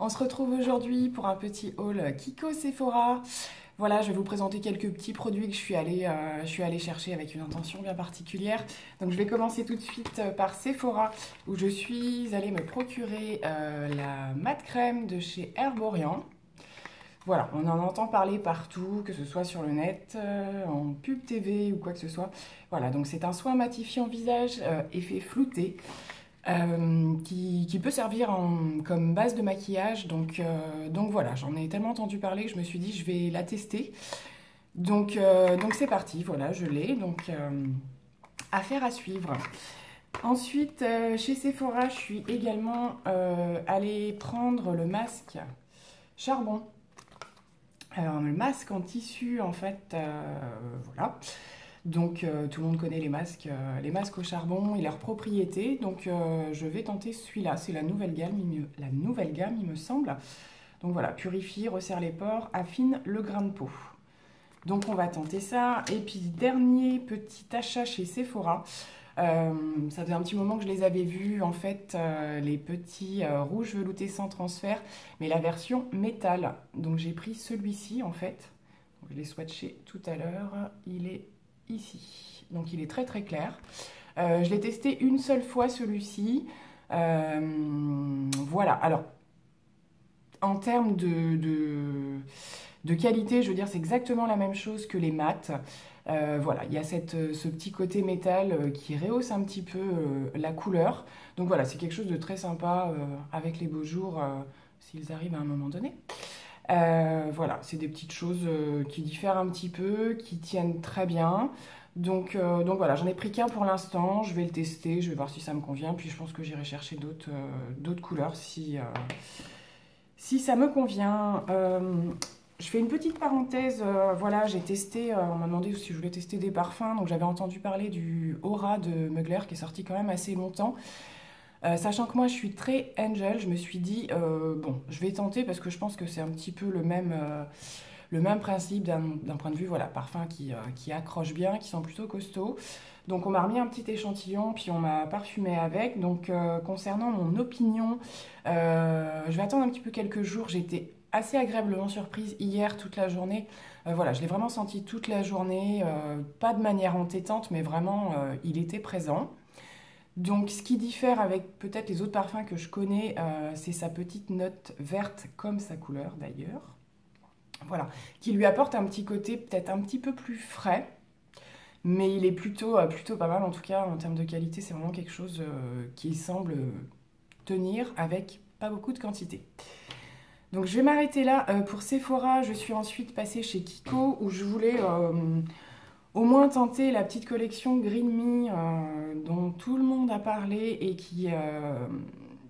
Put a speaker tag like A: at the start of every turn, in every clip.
A: On se retrouve aujourd'hui pour un petit haul Kiko Sephora. Voilà, je vais vous présenter quelques petits produits que je suis, allée, euh, je suis allée chercher avec une intention bien particulière. Donc je vais commencer tout de suite euh, par Sephora où je suis allée me procurer euh, la mat crème de chez Herborian. Voilà, on en entend parler partout, que ce soit sur le net, en pub TV ou quoi que ce soit. Voilà, donc c'est un soin matifiant visage, effet flouté. Euh, qui, peut servir comme base de maquillage. Donc, euh, donc voilà, j'en ai tellement entendu parler que je me suis dit je vais la tester. Donc euh, donc c'est parti, voilà, je l'ai. Donc affaire à suivre. Ensuite, chez Sephora, je suis également allée prendre le masque charbon. Le masque en tissu, en fait, voilà. Donc euh, tout le monde connaît les masques, euh, les masques au charbon et leurs propriétés. Donc euh, je vais tenter celui-là, c'est la nouvelle gamme, la nouvelle gamme il me semble. Donc voilà, purifie, resserre les pores, affine le grain de peau. Donc on va tenter ça. Et puis dernier petit achat chez Sephora. ça faisait un petit moment que je les avais vus, en fait, les petits rouges veloutés sans transfert, mais la version métal. Donc j'ai pris celui-ci, en fait. Je l'ai swatché tout à l'heure. Il est ici. Donc il est très très clair. Euh, je l'ai testé une seule fois celui-ci. Euh, voilà, alors en termes de, qualité, je veux dire, c'est exactement la même chose que les maths. Euh, voilà, il y a cette, ce petit côté métal qui rehausse un petit peu la couleur. Donc voilà, c'est quelque chose de très sympa avec les beaux jours, s'ils arrivent à un moment donné. Euh, voilà, c'est des petites choses euh, qui diffèrent un petit peu, qui tiennent très bien. Donc, euh, donc voilà, j'en ai pris qu'un pour l'instant, je vais le tester, je vais voir si ça me convient, puis je pense que j'irai chercher d'autres d'autres couleurs si, si ça me convient. je fais une petite parenthèse, voilà, j'ai testé, on m'a demandé si je voulais tester des parfums, donc j'avais entendu parler du Aura de Mugler qui est sorti quand même assez longtemps. Euh, sachant que moi je suis très angel, je me suis dit, euh, bon, je vais tenter parce que je pense que c'est un petit peu le même, euh, principe d'un point de vue, voilà, parfum qui, qui accroche bien, qui sont plutôt costauds. Donc on m'a remis un petit échantillon, puis on m'a parfumé avec. Donc concernant mon opinion, je vais attendre un petit peu quelques jours. J'étais assez agréablement surprise hier toute la journée. voilà, je l'ai vraiment senti toute la journée, pas de manière entêtante, mais vraiment il était présent. Donc ce qui diffère avec peut-être les autres parfums que je connais, euh, c'est sa petite note verte comme sa couleur d'ailleurs. Voilà, qui lui apporte un petit côté peut-être un petit peu plus frais, mais il est plutôt, euh, plutôt pas mal en tout cas en termes de qualité, c'est vraiment quelque chose euh, qui semble tenir avec pas beaucoup de quantité. Donc je vais m'arrêter là pour Sephora, je suis ensuite passée chez Kiko où je voulais au moins tenter la petite collection Green Me euh, dont tout le monde a parlé et qui, euh,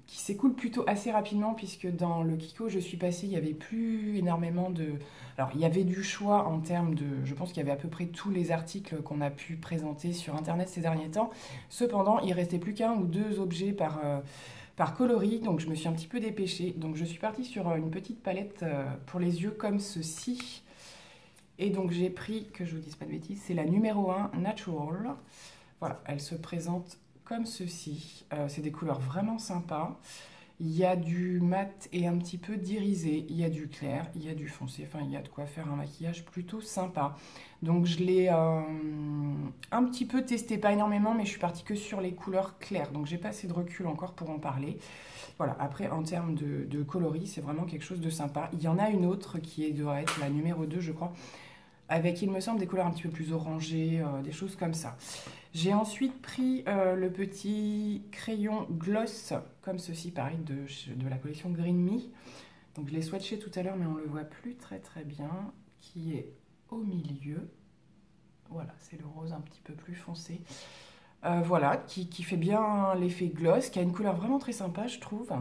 A: qui s'écoule plutôt assez rapidement puisque dans le Kiko je suis passée, il n'y avait plus énormément de... Alors il y avait du choix en termes de... Je pense qu'il y avait à peu près tous les articles qu'on a pu présenter sur Internet ces derniers temps. Cependant, il restait plus qu'un ou deux objets par... Euh, par coloris, donc je me suis un petit peu dépêchée. Donc je suis partie sur une petite palette pour les yeux comme ceci. Et donc j'ai pris, que je vous dise pas de bêtises, c'est la numéro 1 Natural. Voilà, elle se présente comme ceci. Euh, c'est des couleurs vraiment sympas. Il y a du mat et un petit peu d'irisé. Il y a du clair, il y a du foncé. Enfin, il y a de quoi faire un maquillage plutôt sympa. Donc je l'ai euh, un petit peu testé, pas énormément, mais je suis partie que sur les couleurs claires. Donc j'ai pas assez de recul encore pour en parler. Voilà, après en termes de, de coloris, c'est vraiment quelque chose de sympa. Il y en a une autre qui doit être la numéro 2, je crois, avec, il me semble, des couleurs un petit peu plus orangées, euh, des choses comme ça. J'ai ensuite pris euh, le petit crayon gloss, comme ceci, pareil, de, de la collection Green Me. Donc je l'ai swatché tout à l'heure, mais on le voit plus très très bien, qui est au milieu. Voilà, c'est le rose un petit peu plus foncé. Euh, voilà, qui, qui, fait bien l'effet gloss, qui a une couleur vraiment très sympa, je trouve.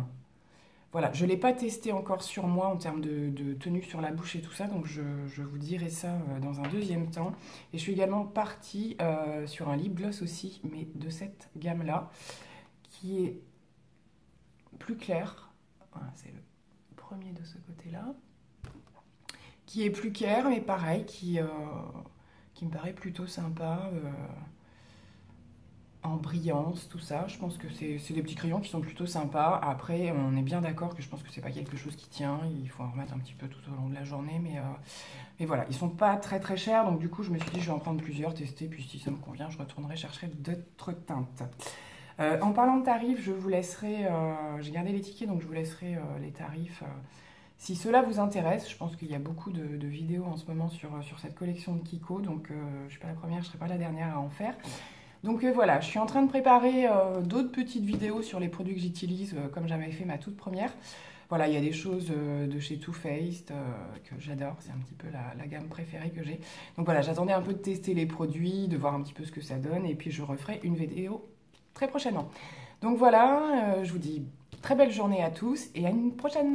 A: Voilà, je ne l'ai pas testé encore sur moi en termes de, tenue sur la bouche et tout ça, donc je, vous dirai ça euh, dans un deuxième temps. Et je suis également partie euh, sur un lip gloss aussi, mais de cette gamme-là, qui est plus clair. Voilà, c'est le premier de ce côté-là. Qui est plus clair, mais pareil, qui, euh, qui me paraît plutôt sympa. En brillance, tout ça. Je pense que c'est des petits crayons qui sont plutôt sympas. Après, on est bien d'accord que je pense que c'est pas quelque chose qui tient. Il faut en remettre un petit peu tout au long de la journée. Mais, euh, voilà, ils sont pas très très chers. Donc du coup, je me suis dit, je vais en prendre plusieurs, tester. Puis si ça me convient, je retournerai chercher d'autres teintes. Euh, en parlant de tarifs, je vous laisserai... Euh, j'ai gardé les tickets, donc je vous laisserai les tarifs... si cela vous intéresse, je pense qu'il y a beaucoup de, vidéos en ce moment sur cette collection de Kiko, donc je ne suis pas la première, je ne serai pas la dernière à en faire. Donc euh, voilà, je suis en train de préparer euh, d'autres petites vidéos sur les produits que j'utilise, euh, comme j'avais fait ma toute première. Voilà, il y a des choses de chez Too Faced que j'adore, c'est un petit peu la, gamme préférée que j'ai. Donc voilà, j'attendais un peu de tester les produits, de voir un petit peu ce que ça donne, et puis je referai une vidéo très prochainement. Donc voilà, je vous dis très belle journée à tous, et à une prochaine